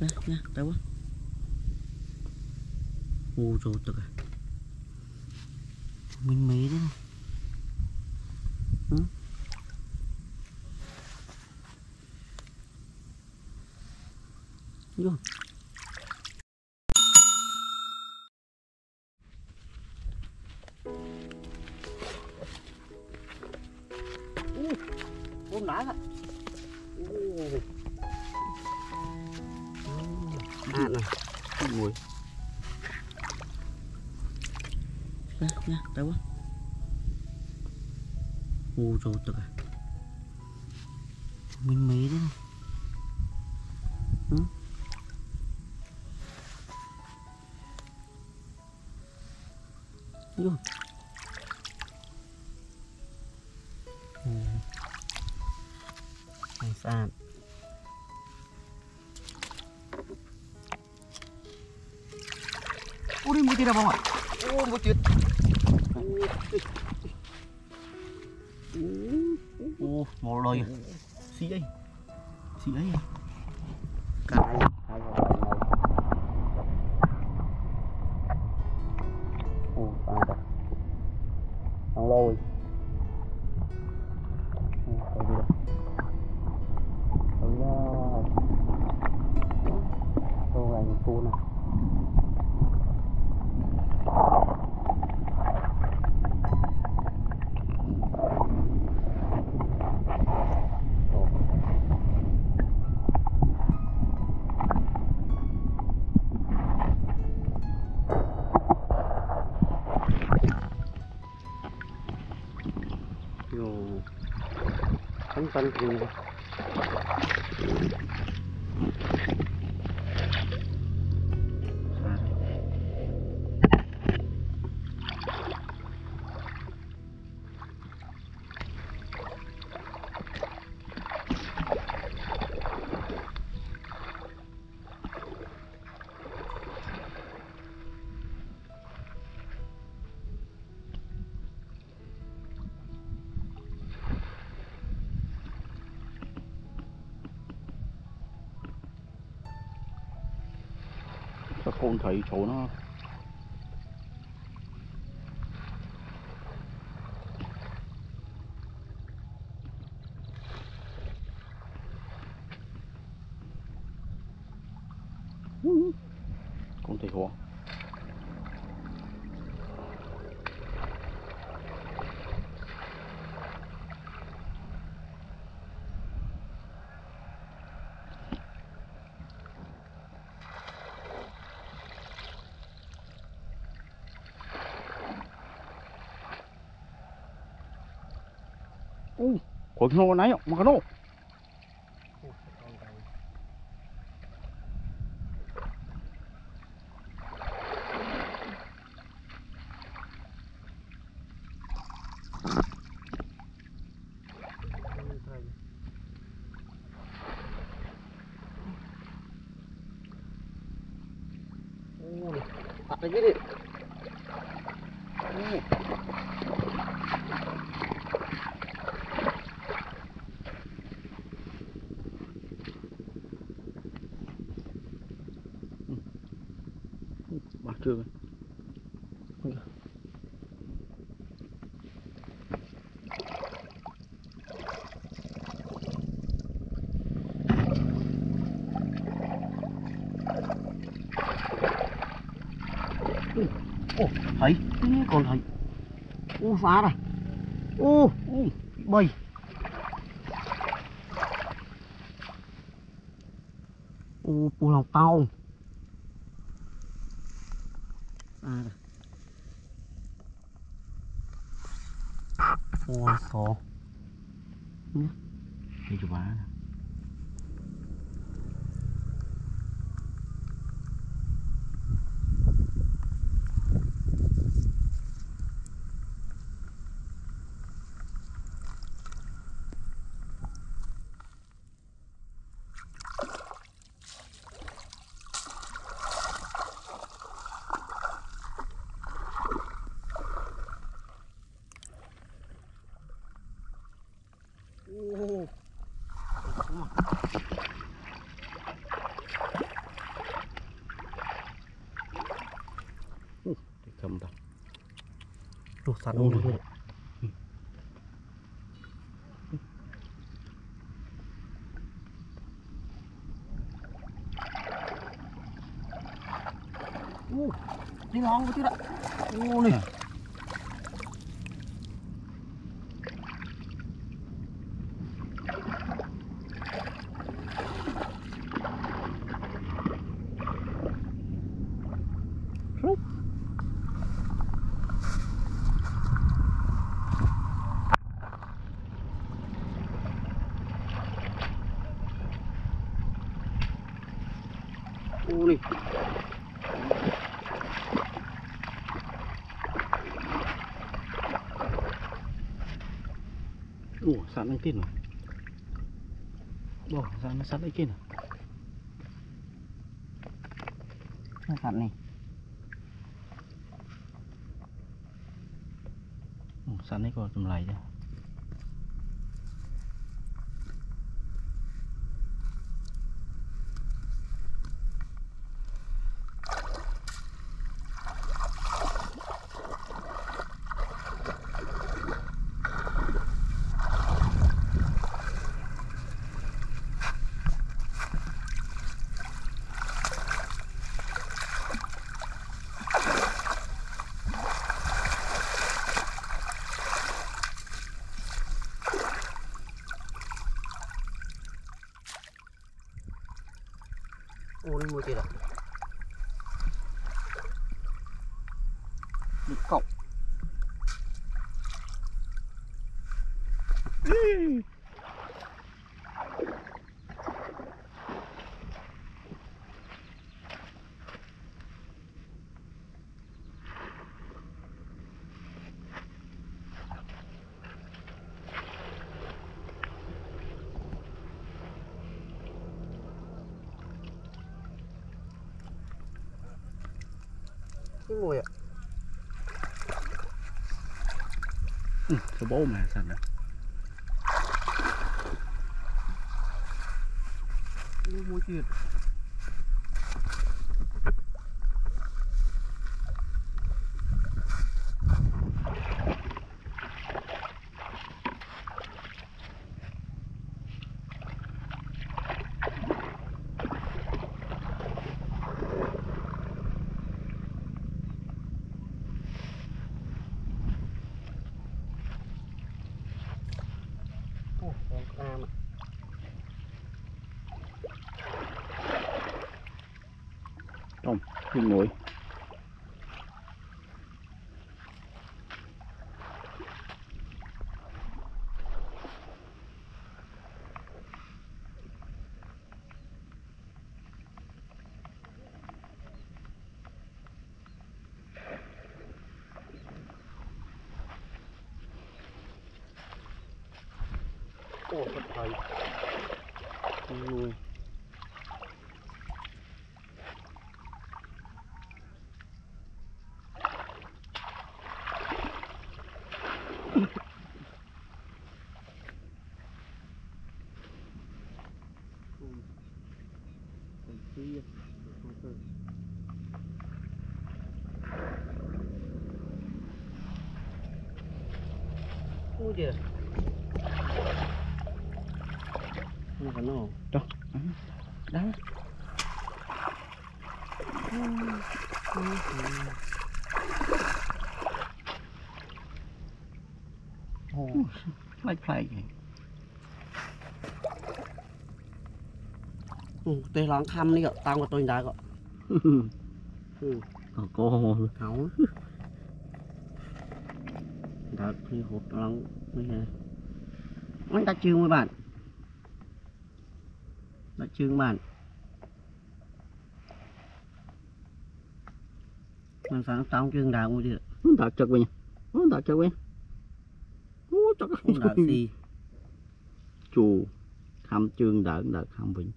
Nè, nè, đâu quá. Ô trời thật à Mình mê đấy Ừ. Vô Ôm nãy ạ À nè Mùi. Nè, nè, đâu quá. Ô trời ơi, à Mình mấy đấy Ừ. Vô Ồ. Ừ. Này sàn Tiền đâu không ạ? Ô mua tiền. Ô, màu đồi Xí ấy. Xí ấy bài này Ô, rồi Thằng lôi Ô, coi đi. Ôi da Ô, này cô nè Ồ. các con thấy chỗ nó không thấy hoa Ủa, cái nó nãy mà cái nó Apa gini? Chưa rồi. Ồ, thấy, Ý, còn thấy. Ô phá rồi. Ô, ô, bầy. Ô, bù lòng tao. À, ô số nhé đi chụp bá Ô, Tuh, sắn Ôi. luôn. Ô, đi ngon quá chứ đó. Ô này. Ô này. Ủa, sẵn anh tin rồi. Bỏ ra nó sẵn anh kia nè. À? Nó sắn này. Ủa, sẵn ấy còn tùm lầy chứ. Ô này mua chưa đó. Đi Cái mùi ạ. Ừ, cái bố mà sẵn rồi. Cái mùi chuyện. Ồ, con cam ạ không, Cái mũi. Ồ, thật thầy. Ôi kìa. Nó còn nó. Đó. Đó. Ồ. Play kìa. Ừ, tê lắng khăm đi ạ, tao có tôi đá gọi. Ừ, Có hóng. Đá thì hột lắng thế. Anh ta chương với bạn. Đã chương bạn. Mình phải tao chương đá mua chưa? Nó đặt chật vậy. Nó đặt chật vậy. Không đá gì. Chù. Khăm chương đỡ đỡ khăm bình.